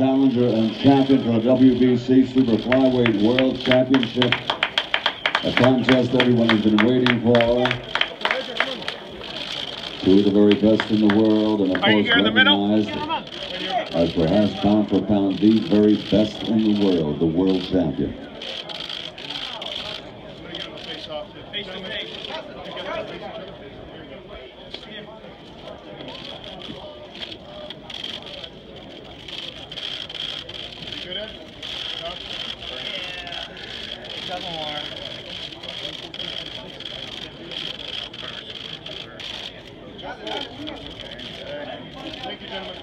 challenger and champion for the WBC Super Flyweight World Championship. A contest everyone has been waiting for. Two of the very best in the world, and of course here in the middle? recognized as perhaps pound for pound the very best in the world, the world champion. Face to face. Thank you, gentlemen.